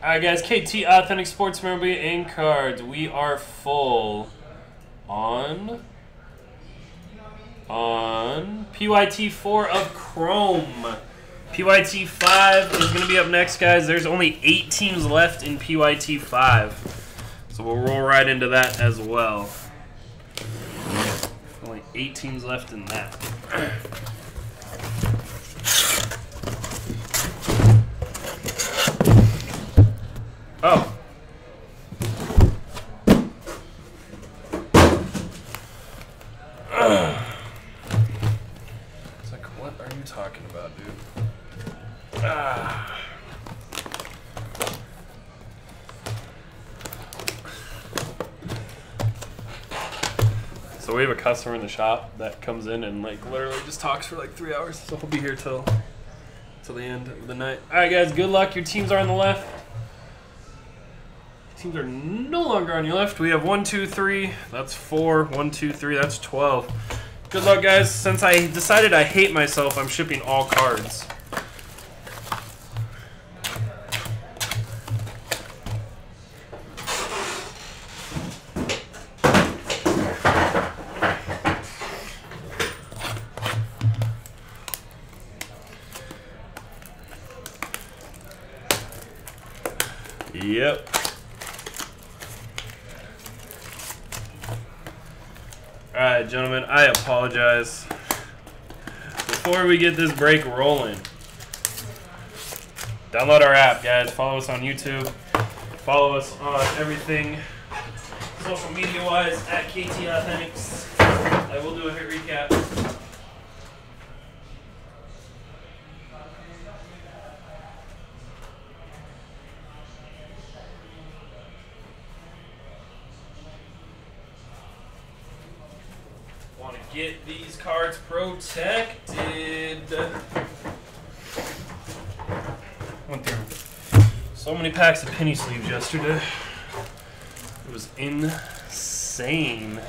Alright, guys, KT Authentic Sports Memorabilia and Cards. We are full on. On PYT 4 of Chrome. PYT 5 is going to be up next, guys. There's only eight teams left in PYT 5. So we'll roll right into that as well. Only eight teams left in that. Oh. It's like, what are you talking about, dude? Ah. So we have a customer in the shop that comes in and like literally just talks for like three hours. So he'll be here till till the end of the night. All right, guys. Good luck. Your teams are on the left. Teams are no longer on your left. We have one, two, three. That's four. One, two, three. That's 12. Good luck, guys. Since I decided I hate myself, I'm shipping all cards. Yep. Alright, gentlemen, I apologize. Before we get this break rolling, download our app, guys. Follow us on YouTube. Follow us on everything social media wise at KT Authentics. I will do a hit recap. Want to get these cards protected. Went through so many packs of penny sleeves yesterday. It was insane.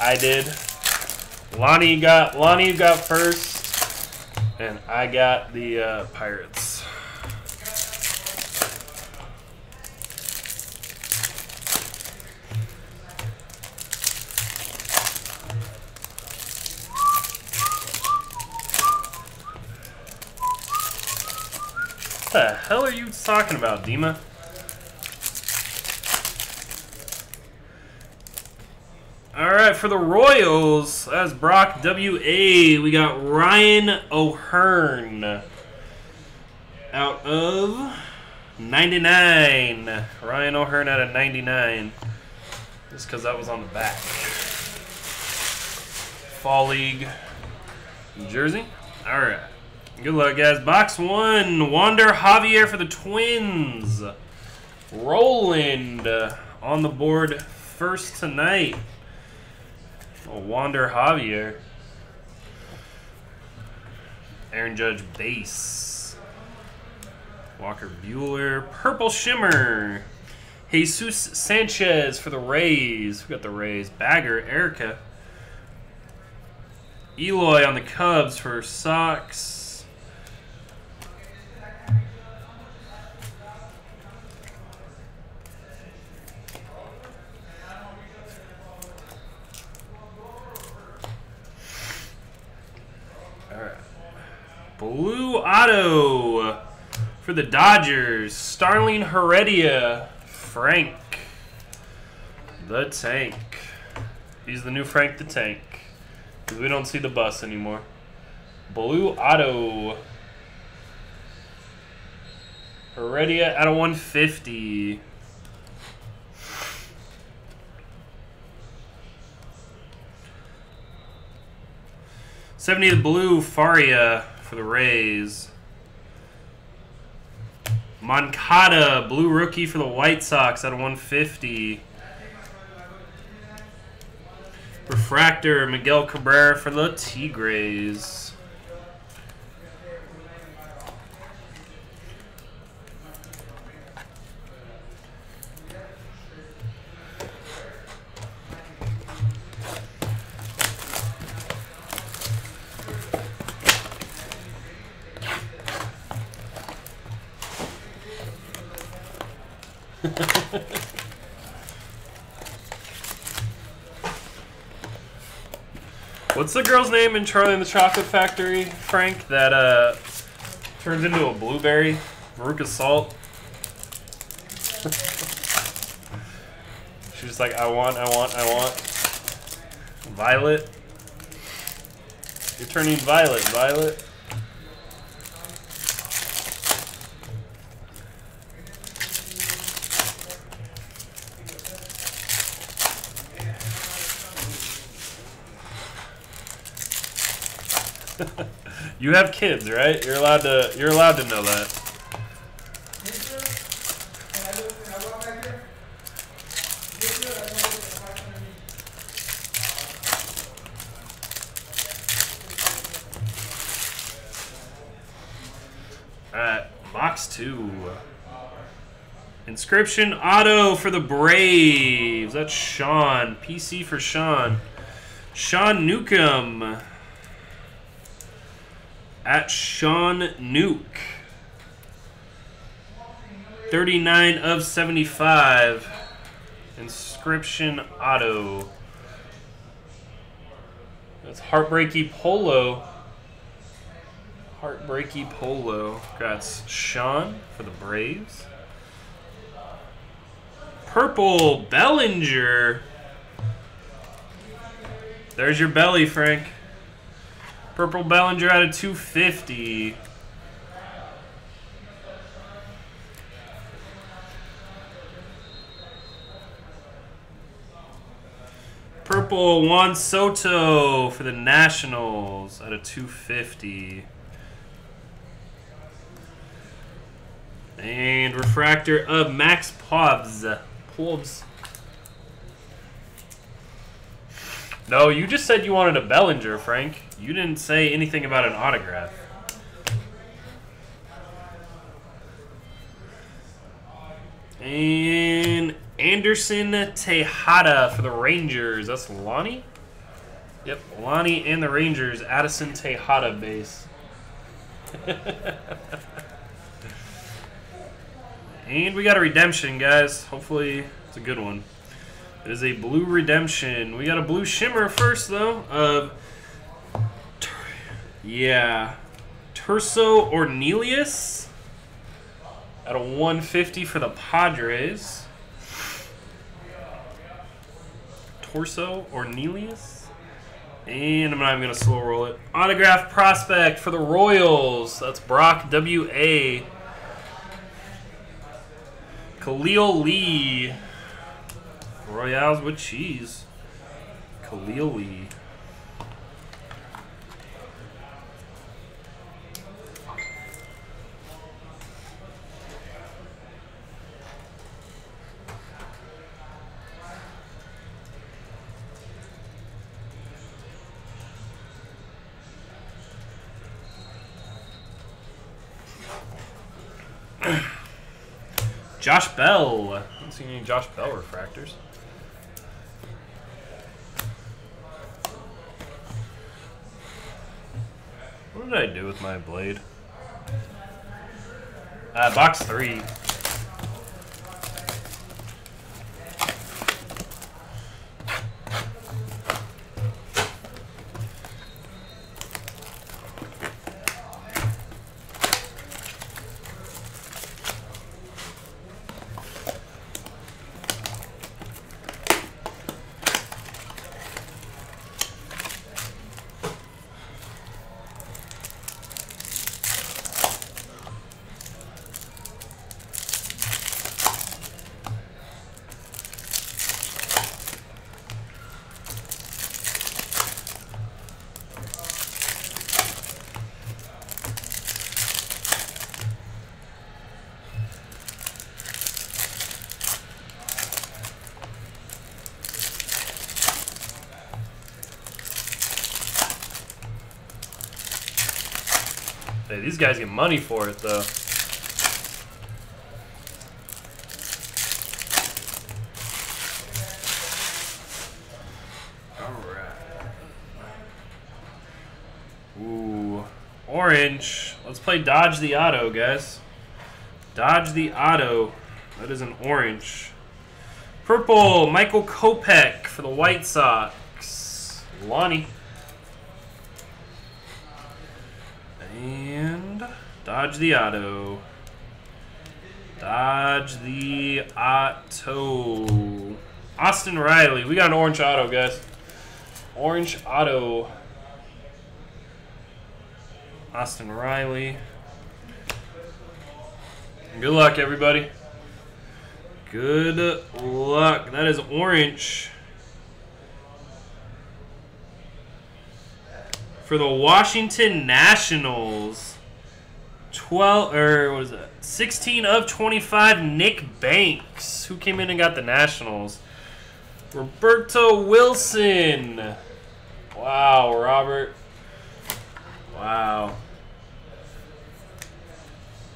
I did. Lonnie got Lonnie you got first, and I got the uh, Pirates. What the hell are you talking about, Dima? Right, for the Royals, that's Brock W.A. We got Ryan O'Hearn out of 99. Ryan O'Hearn out of 99. Just because that was on the back. Fall League jersey. All right. Good luck, guys. Box one, Wander Javier for the Twins. Roland on the board first tonight. Wander Javier. Aaron Judge base. Walker Buehler. Purple Shimmer. Jesus Sanchez for the Rays. We got the Rays. Bagger, Erica. Eloy on the Cubs for Sox. All right. Blue Auto for the Dodgers. Starling Heredia. Frank the Tank. He's the new Frank the Tank. Because we don't see the bus anymore. Blue Auto. Heredia out of 150. Seventy blue Faria for the Rays. Moncada, blue rookie for the White Sox at 150. Refractor, Miguel Cabrera for the Tigres. What's the girl's name in Charlie and the Chocolate Factory, Frank, that uh, turns into a blueberry? Veruca Salt? She's just like, I want, I want, I want. Violet? You're turning violet, Violet. You have kids, right? You're allowed to. You're allowed to know that. All right, box two. Inscription auto for the Braves. That's Sean. PC for Sean. Sean Newcomb at Sean Nuke. 39 of 75. Inscription auto. That's Heartbreaky Polo. Heartbreaky Polo. That's Sean for the Braves. Purple Bellinger. There's your belly, Frank. Purple Bellinger out of 250. Purple Juan Soto for the Nationals out of 250. And refractor of Max Pobbs. Pobbs. No, you just said you wanted a Bellinger, Frank. You didn't say anything about an autograph. And Anderson Tejeda for the Rangers. That's Lonnie? Yep, Lonnie and the Rangers. Addison Tejeda base. and we got a redemption, guys. Hopefully it's a good one. It is a blue redemption. We got a blue shimmer first, though, of yeah. Turso Ornelius at a 150 for the Padres. Torso Ornelius. And I'm not even going to slow roll it. Autograph prospect for the Royals. That's Brock W.A. Khalil Lee. Royals with cheese. Khalil Lee. Josh Bell. I haven't seen any Josh Bell refractors. What did I do with my blade? Uh, box three. These guys get money for it, though. Alright. Ooh, orange. Let's play dodge the auto, guys. Dodge the auto. That is an orange. Purple, Michael Kopech for the White Sox. Lonnie. And dodge the auto. Dodge the auto. Austin Riley. We got an orange auto, guys. Orange auto. Austin Riley. Good luck, everybody. Good luck. That is orange. For the Washington Nationals. 12 or what is it 16 of 25 Nick Banks. Who came in and got the Nationals? Roberto Wilson. Wow, Robert. Wow.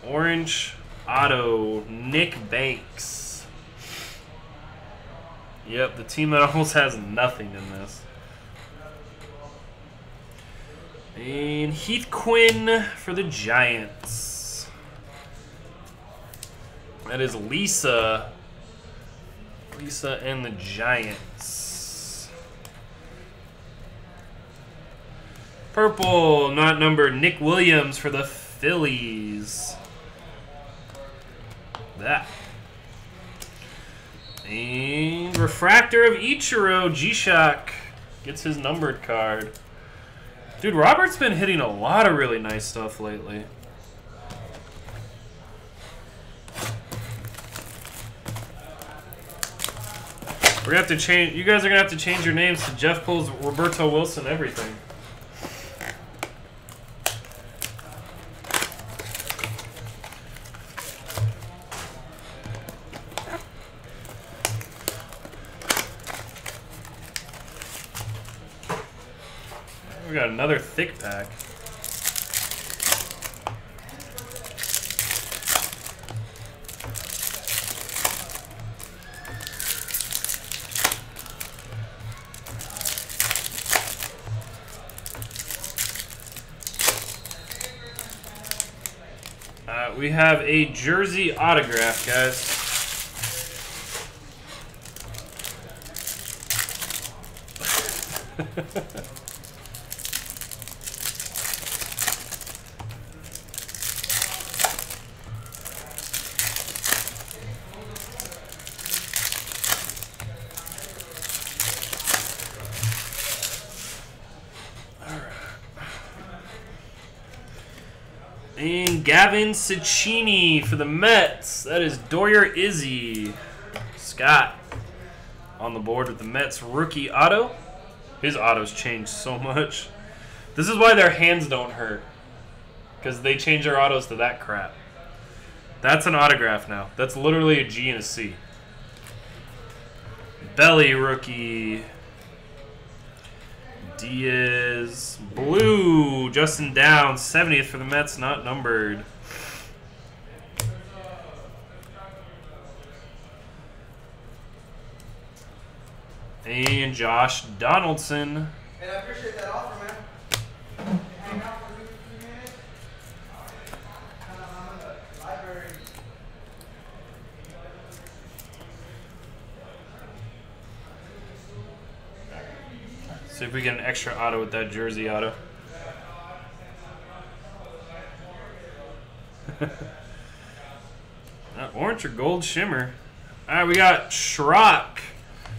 Orange Auto, Nick Banks. Yep, the team that almost has nothing in this. And Heath Quinn for the Giants. That is Lisa. Lisa and the Giants. Purple, not numbered, Nick Williams for the Phillies. That. And Refractor of Ichiro, G-Shock gets his numbered card. Dude, Robert's been hitting a lot of really nice stuff lately. We're gonna have to change. You guys are gonna have to change your names to Jeff pulls Roberto Wilson everything. Another thick pack. Uh, we have a jersey autograph, guys. And Gavin Cecchini for the Mets. That is Doyer Izzy. Scott on the board with the Mets rookie auto. His autos changed so much. This is why their hands don't hurt. Because they change their autos to that crap. That's an autograph now. That's literally a G and a C. Belly rookie. Diaz. Blue. Justin Downs. 70th for the Mets. Not numbered. And Josh Donaldson. And I appreciate that offer, man. Hang out for a few minutes. I'm in the library. See if we get an extra auto with that jersey auto. Orange or gold shimmer. Alright, we got Schrock.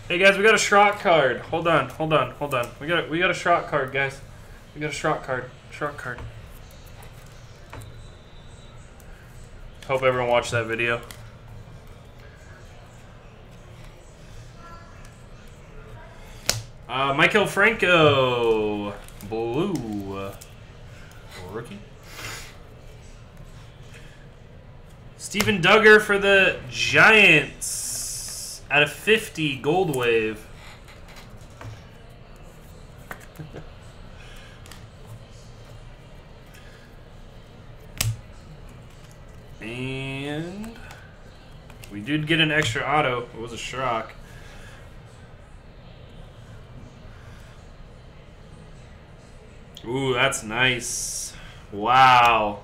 Hey guys, we got a Schrock card. Hold on, hold on, hold on. We got we got a Schrock card, guys. We got a Schrock card. Schrock card. Hope everyone watched that video. Uh, Maikel Franco, blue, rookie. Steven Duggar for the Giants out of 50 gold wave. and we did get an extra auto. It was a shock. Ooh, that's nice. Wow.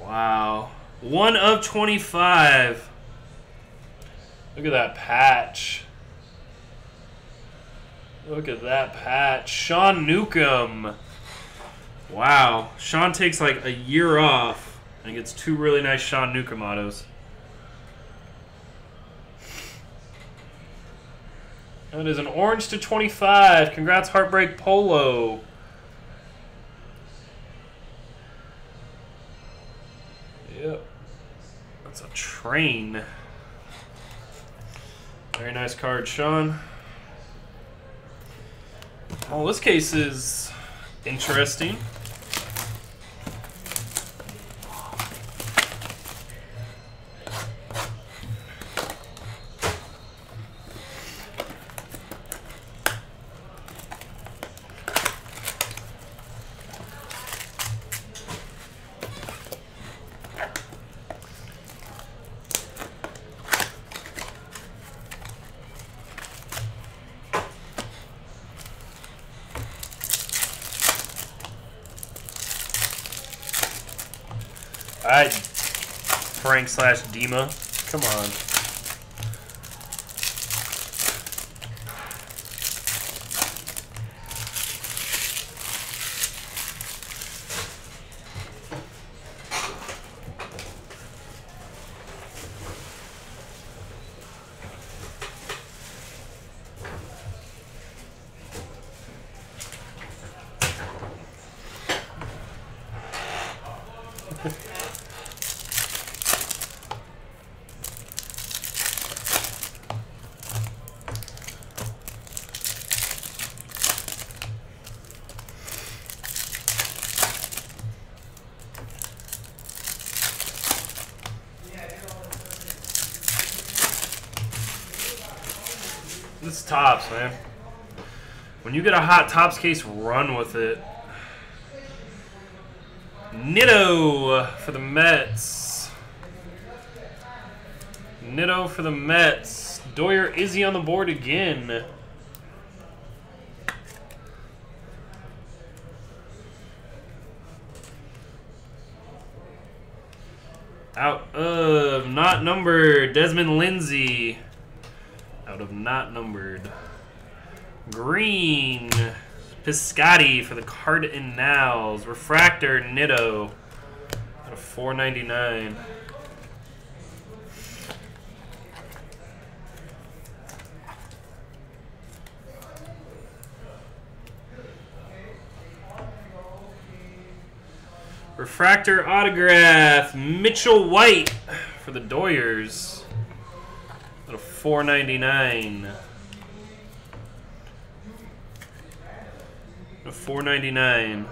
Wow. One of 25. Look at that patch. Look at that patch. Sean Newcomb. Wow. Sean takes like a year off and gets two really nice Sean Newcomb autos. That is an orange to 25. Congrats, Heartbreak Polo. Yep. That's a train. Very nice card, Sean. Well, this case is interesting. Alright, Frank slash Dima. Come on. This is tops, man. When you get a hot Topps case, run with it. Nido for the Mets. Nido for the Mets. Doyer Izzy on the board again. Out of not numbered, Desmond Lindsay. Out of not numbered. Green. Piscotti for the Cardinals. Refractor Nido. Out of 499. Refractor autograph. Mitchell White for the Doyers. Of 499. Out of 499.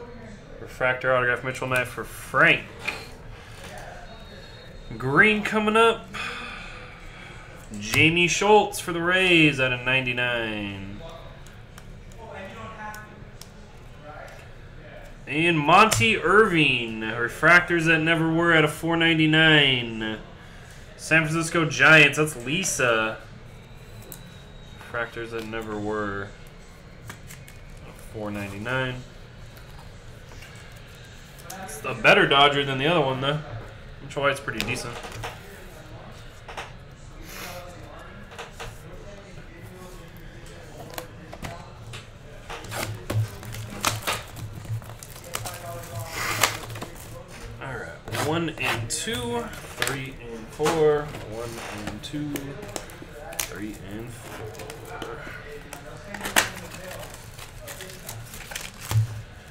Refractor autograph Mitchell Knight for Frank. Green coming up. Jaime Schultz for the Rays out of 99. And Monte Irvin, refractors that never were at a 499. San Francisco Giants, that's Lisa. Refractors that never were. 499. It's a better Dodger than the other one, though. Mitchell White's pretty decent. Two, three and four.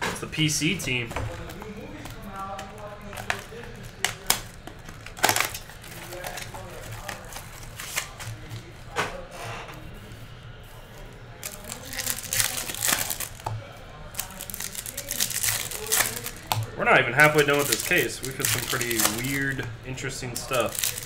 It's the PC team. We're not even halfway done with this case. We've had some pretty weird, interesting stuff.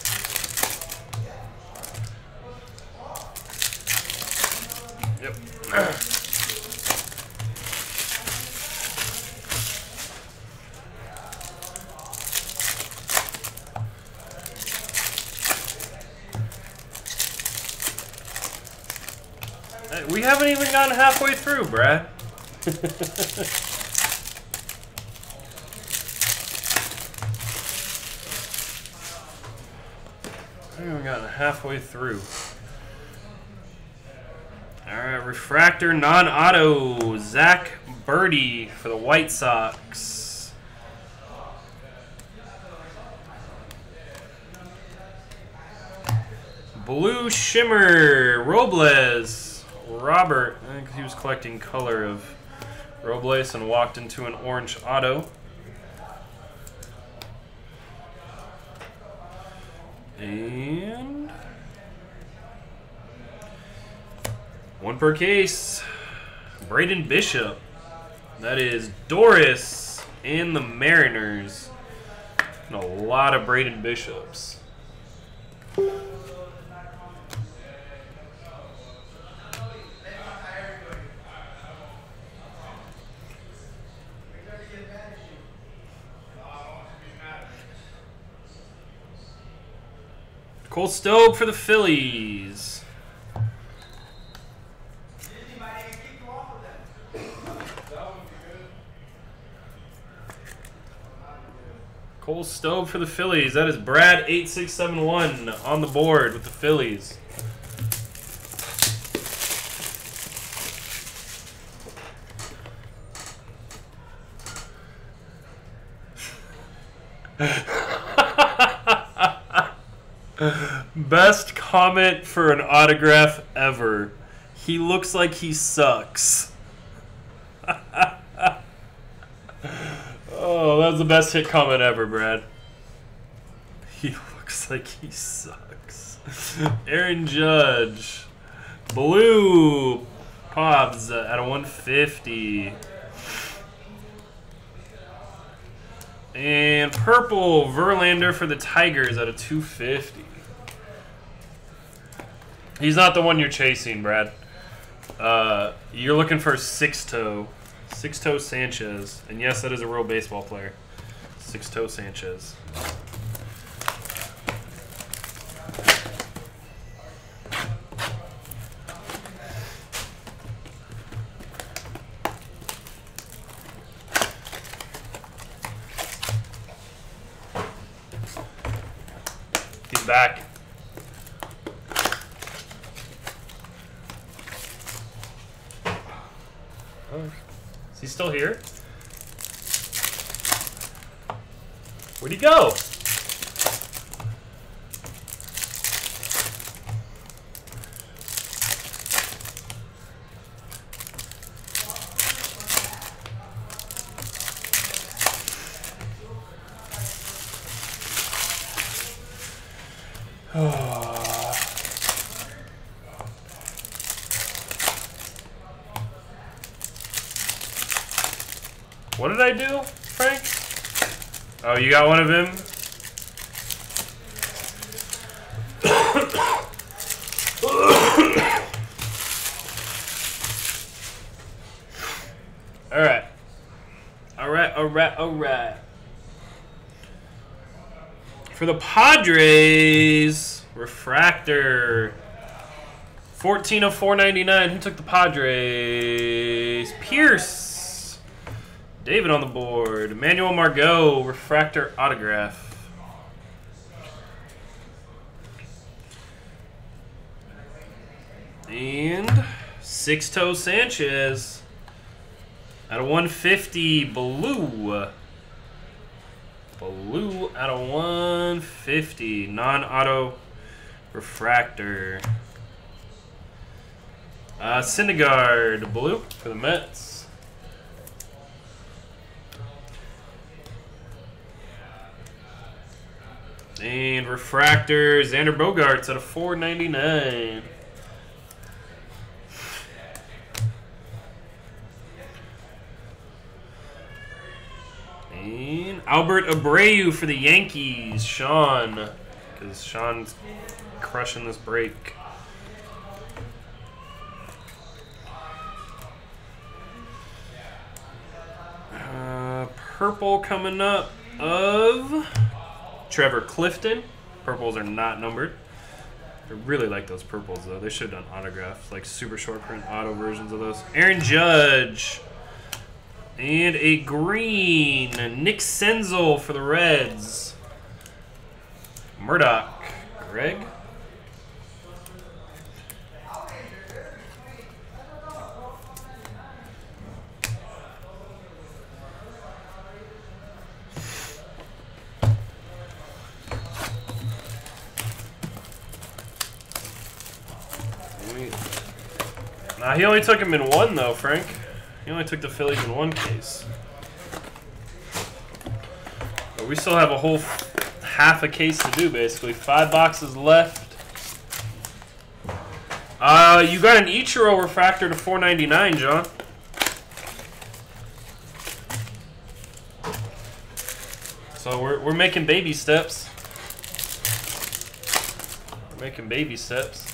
Haven't even gotten halfway through, Brad. I haven't gotten halfway through. Alright, refractor non-auto. Zack Burdi for the White Sox. Blue Shimmer, Robles, Robert. Uh, I think he was collecting color of Robles and walked into an orange auto. And one per case. Braden Bishop. That is Doris and the Mariners. And a lot of Braden Bishops. Cole Stoke for the Phillies. Cole Stowe for the Phillies. That is Brad8671 on the board with the Phillies. Best comment for an autograph ever. He looks like he sucks. oh, that was the best hit comment ever, Brad. He looks like he sucks. Aaron Judge. Blue. Pops at a 150. And purple Verlander for the Tigers at a 250. He's not the one you're chasing, Brad. Uh, you're looking for six toe, six toe Sanchez, and yes, that is a real baseball player. Six toe Sanchez. He's back. Still here? Where'd he go? What did I do, Frank? Oh, you got one of him? Alright. Alright, alright, alright. For the Padres, Refractor. 14 of 499. Who took the Padres? Pierce. David on the board. Emmanuel Margot, refractor autograph. And six toe Sanchez out of 150 blue. Blue out of 150 non auto refractor. Uh, Syndergaard blue for the Mets. And refractor Xander Bogaerts at a 499. And Albert Abreu for the Yankees, Sean. Because Sean's crushing this break. Uh, purple coming up of Trevor Clifton. Purples are not numbered. I really like those purples though. They should have done autographs, like super short print auto versions of those. Aaron Judge. And a green. Nick Senzel for the Reds. Murdoch. Greg. Nah, he only took him in one though, Frank. He only took the Phillies in one case. But we still have a whole half a case to do, basically. Five boxes left. Uh, you got an Ichiro refractor to 4.99, John. So we're we're making baby steps. We're making baby steps.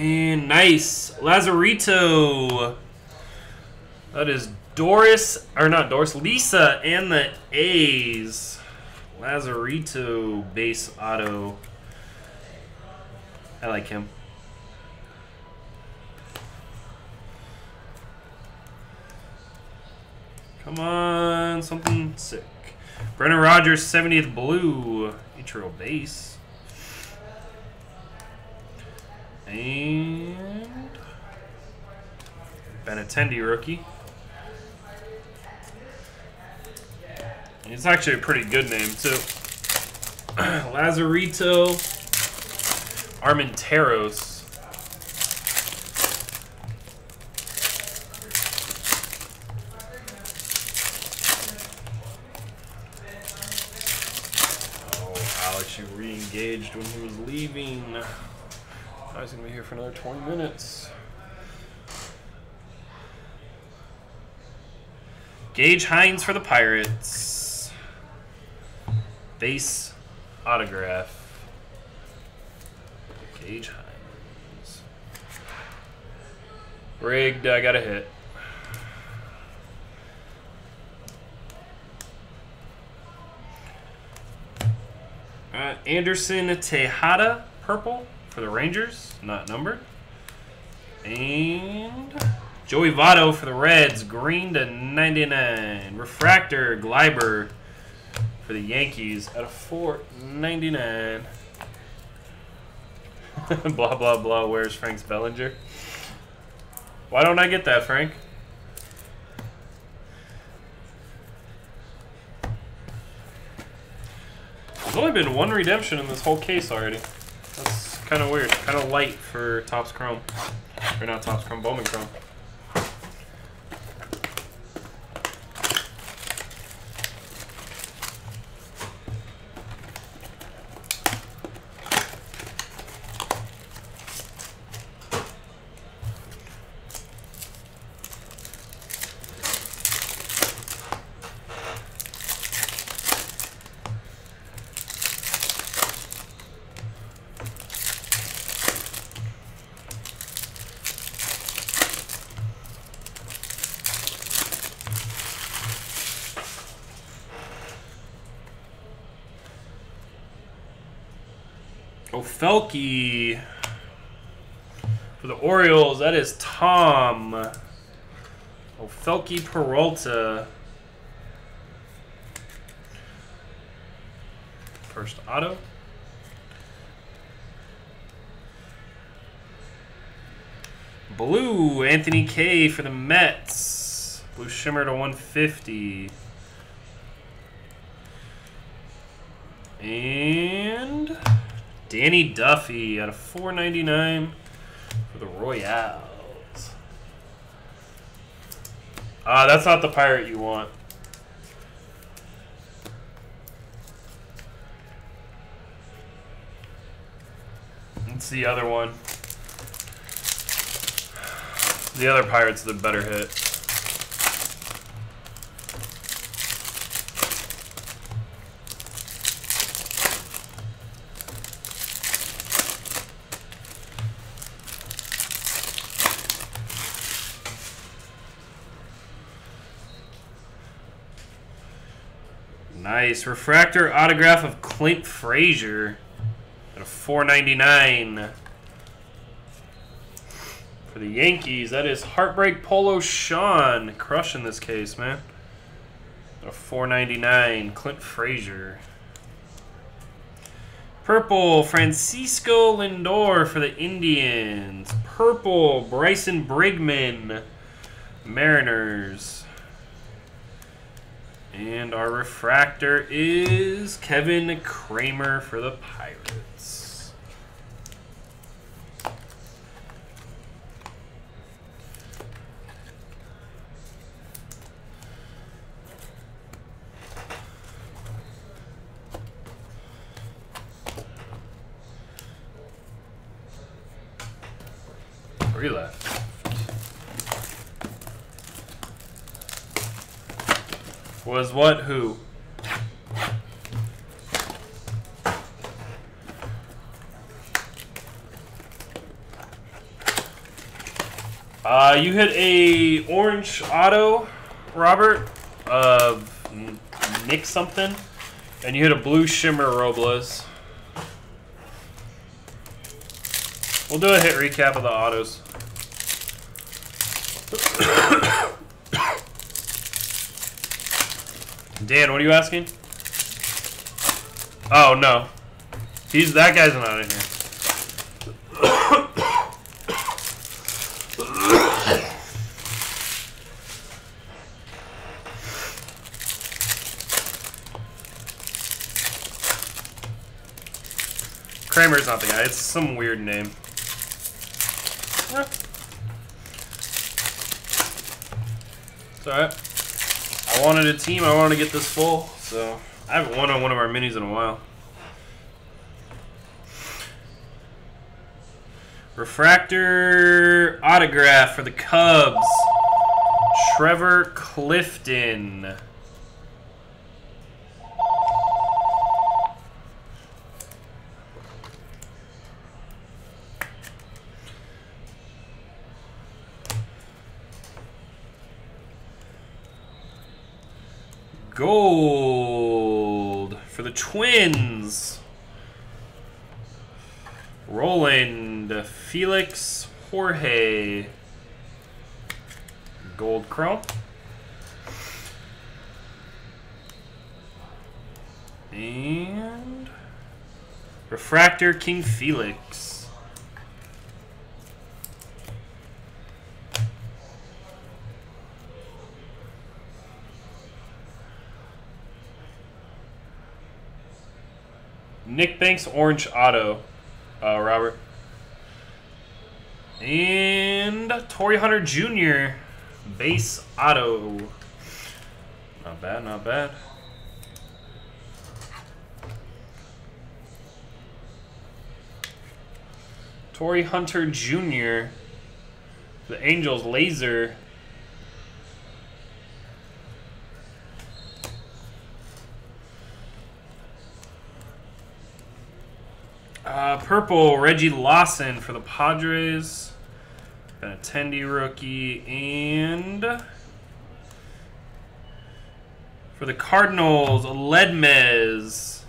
And nice. Lazarito. That is Doris, or not Doris, Lisa and the A's. Lazarito base auto. I like him. Come on, something sick. Brendan Rodgers, 70th blue. Ichiro base. And Benintendi rookie. It's actually a pretty good name too. Lazarito Armenteros. Oh, Alex, you re-engaged when he was leaving. I was gonna be here for another 20 minutes. Gage Hines for the Pirates. Base autograph. Gage Hines. Rigged, I got a hit. Uh, Anderson Tejeda, purple for the Rangers, not numbered. And Joey Votto for the Reds, green to 99. Refractor Gleiber for the Yankees at a 499. blah, blah, blah. Where's Frank's Bellinger? Why don't I get that, Frank? There's only been one redemption in this whole case already. That's kind of weird. Kind of light for Topps Chrome. Or not Topps Chrome, Bowman Chrome. Oh, Felky. For the Orioles, that is Tom. Oh, Felky Peralta. First auto. Blue, Anthony Kay for the Mets. Blue Shimmer to 150. And Danny Duffy out of 499 for the Royals. Ah, that's not the pirate you want. It's the other one. The other pirate's the better hit. Nice. Refractor autograph of Clint Frazier at a 499 for the Yankees. That is Heartbreak Polo Sean crushing this case, man. A 499 Clint Frazier. Purple Francisco Lindor for the Indians. Purple Bryson Brigman Mariners. And our refractor is Kevin Kramer for the Pirates. Three left. Was what who? Uh, you hit a orange auto, Robert, of Nick something, and you hit a blue shimmer Robles. We'll do a hit recap of the autos. Dan, what are you asking? Oh no, he's that guy's not in here. Kramer's not the guy. It's some weird name. It's alright. I wanted a team. I wanted to get this full, so I haven't won on one of our minis in a while. Refractor autograph for the Cubs. Trevor Clifton. Gold for the Twins. Roland, Felix, Jorge. Gold Chrome. And Refractor King Felix. Nick Banks Orange Auto, uh, Robert. And Torii Hunter Jr. Base Auto. Not bad, not bad. Torii Hunter Jr. The Angels Laser. Uh, purple, Reggie Lawson for the Padres. An attendee rookie. And for the Cardinals, Ledmez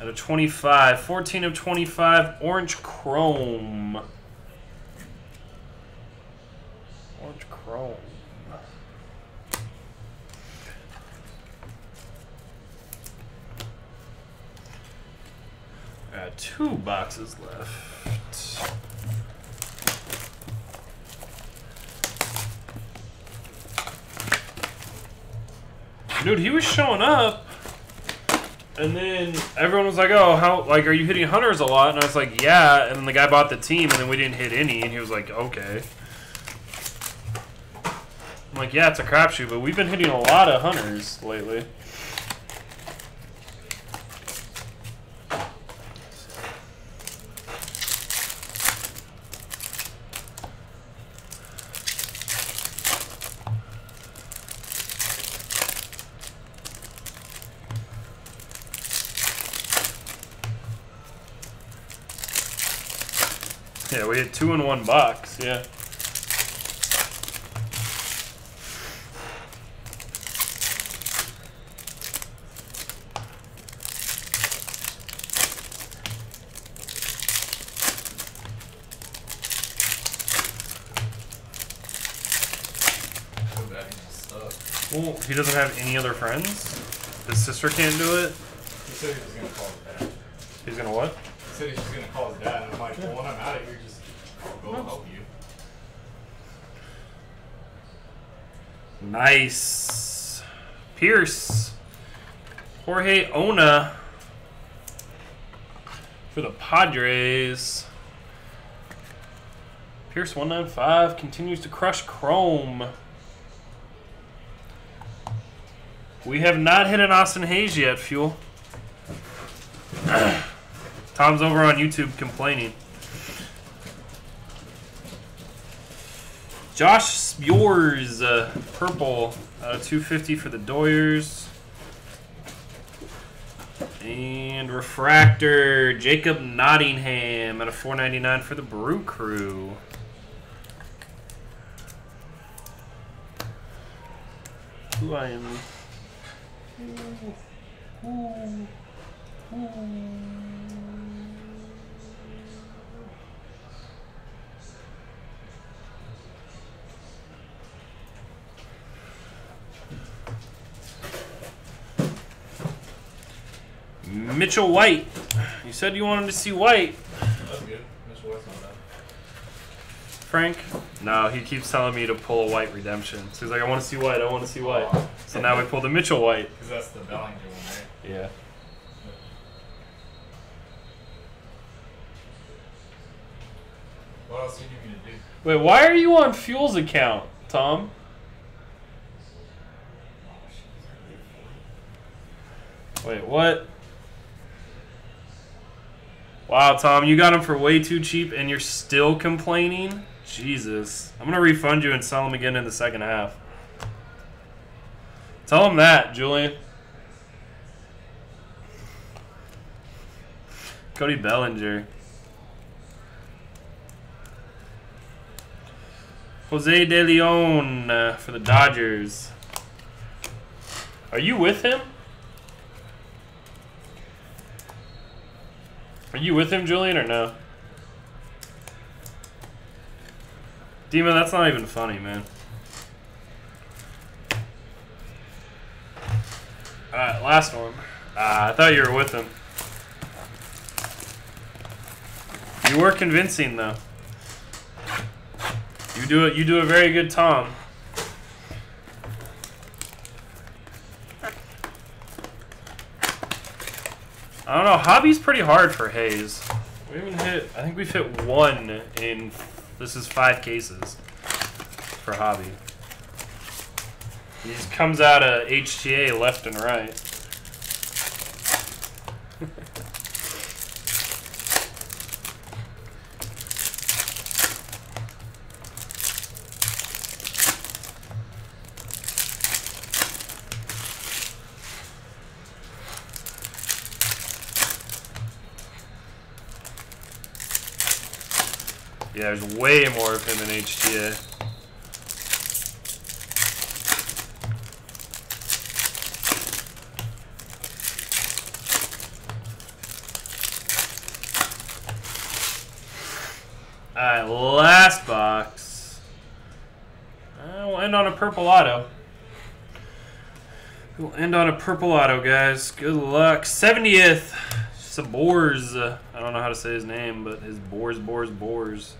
at a 25. 14 of 25, orange chrome. Orange chrome. Got two boxes left. Dude, he was showing up, and then everyone was like, "Oh, how like are you hitting hunters a lot?" And I was like, "Yeah." And then the guy bought the team, and then we didn't hit any, and he was like, "Okay." I'm like, "Yeah, it's a crapshoot, but we've been hitting a lot of hunters lately." two in one box, yeah. Well, he doesn't have any other friends. His sister can't do it. He said he was gonna call his dad. He's gonna what? He said he's just gonna call his dad, and I'm like, well, when I'm out of here, help you. Nice. Pierce. Jorge Ona for the Padres. Pierce 195 continues to crush Chrome. We have not hit an Austin Hays yet, Fuel. Tom's over on YouTube complaining. Josh Sborz, uh, purple, uh, 250 for the Doyers. And refractor, Jacob Nottingham at a 499 for the Brew Crew. Who I am. Mitchell White. You said you wanted to see White, That's good. Mr. West on that. Frank. No, he keeps telling me to pull a White redemption. So he's like, I want to see White. I want to see White. Oh. So now we pull the Mitchell White. Because that's the Bellinger one, right? Yeah. What else do you need me to do? Wait, why are you on Fuel's account, Tom? Wait, what? Wow, Tom, you got him for way too cheap and you're still complaining? Jesus. I'm going to refund you and sell him again in the second half. Tell him that, Julian. Cody Bellinger. Jose De Leon uh, for the Dodgers. Are you with him? Are you with him, Julian, or no? Demon, that's not even funny, man. Alright, last one. Uh, I thought you were with him. You were convincing, though. You do it. You do a very good Tom. I don't know. Hobby's pretty hard for Hays. We haven't hit. I think we've hit one in. This is five cases for Hobby. He just comes out of HTA left and right. There's way more of him in HTA. Alright, last box. Uh, we'll end on a purple auto. We'll end on a purple auto, guys. Good luck. 70th. Sabors. I don't know how to say his name, but his Boars, Boars, Boars.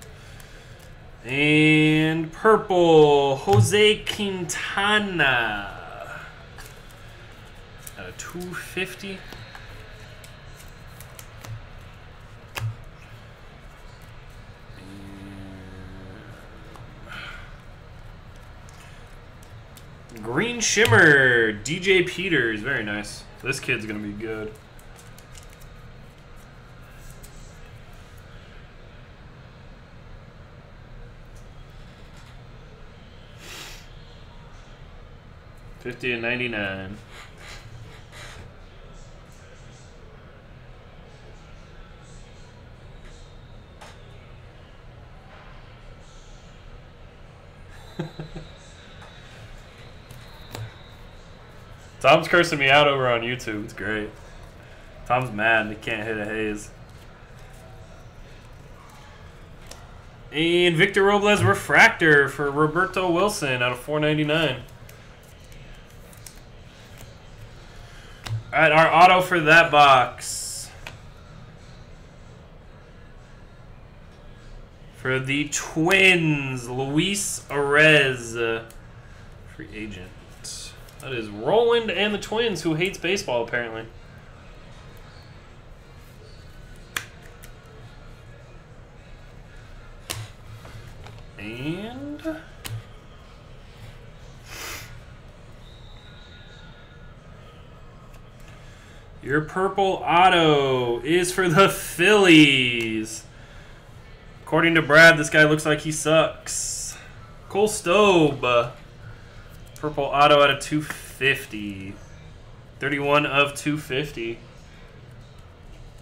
And purple, Jose Quintana. At a 250. And Green Shimmer, DJ Peters, very nice. This kid's gonna be good. Fifty and ninety nine. Tom's cursing me out over on YouTube. It's great. Tom's mad he can't hit a Hays. And Victor Robles refractor for Roberto Wilson out of 499. All right, our auto for that box. For the Twins, Luis Arraez, free agent. That is Roland and the Twins, who hates baseball apparently. And your purple auto is for the Phillies. According to Brad, this guy looks like he sucks. Cole Stobbe. Purple auto out of 250. 31 of 250.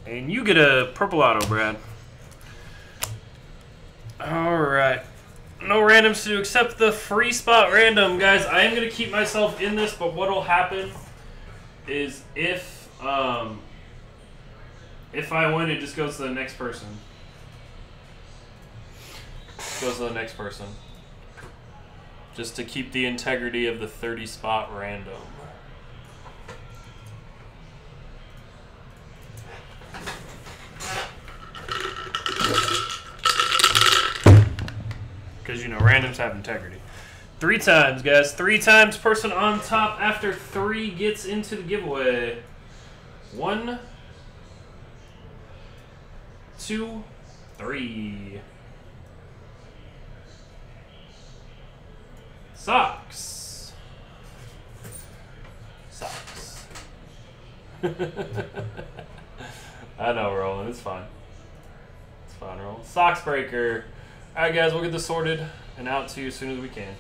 And you get a purple auto, Brad. Alright. No randoms to do except the free spot random. Guys, I am going to keep myself in this, but what will happen is if um, if I win, it just goes to the next person. Goes to the next person. Just to keep the integrity of the 30 spot random. Because, you know, randoms have integrity. Three times, guys. Three times person on top after three gets into the giveaway. One, two, three. Socks. Socks. I know, Roland. It's fine. It's fine, Roland. Socks breaker. All right, guys. We'll get this sorted and out to you as soon as we can.